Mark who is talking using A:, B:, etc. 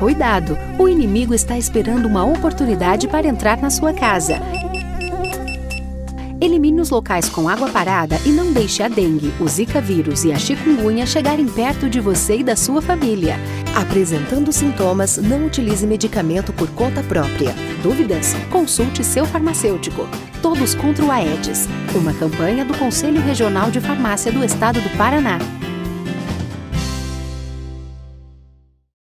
A: Cuidado! O inimigo está esperando uma oportunidade para entrar na sua casa. Elimine os locais com água parada e não deixe a dengue, o zika vírus e a chikungunya chegarem perto de você e da sua família.
B: Apresentando sintomas, não utilize medicamento por conta própria.
A: Dúvidas? Consulte seu farmacêutico. Todos contra o Aedes. Uma campanha do Conselho Regional de Farmácia do Estado do Paraná.